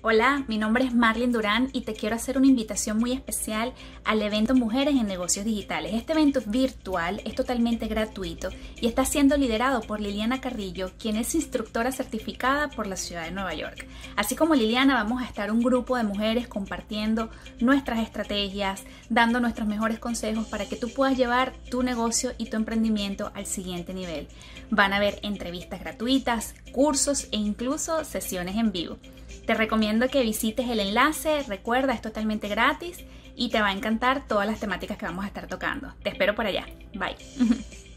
Hola, mi nombre es Marlene Durán y te quiero hacer una invitación muy especial al evento Mujeres en Negocios Digitales. Este evento virtual, es totalmente gratuito y está siendo liderado por Liliana Carrillo, quien es instructora certificada por la ciudad de Nueva York. Así como Liliana, vamos a estar un grupo de mujeres compartiendo nuestras estrategias, dando nuestros mejores consejos para que tú puedas llevar tu negocio y tu emprendimiento al siguiente nivel. Van a haber entrevistas gratuitas, cursos e incluso sesiones en vivo. Te recomiendo que visites el enlace, recuerda, es totalmente gratis y te va a encantar todas las temáticas que vamos a estar tocando. Te espero por allá. Bye.